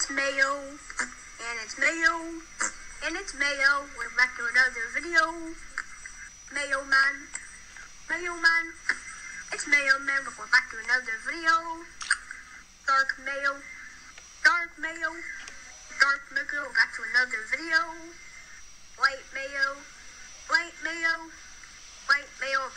It's Mayo, and it's Mayo, and it's Mayo. We're back to another video. Mayo Man, Mayo Man. It's Mayo Man. We're back to another video. Dark Mayo, Dark Mayo, Dark Mayo. We're Back to another video. White Mayo, White Mayo, White Mayo.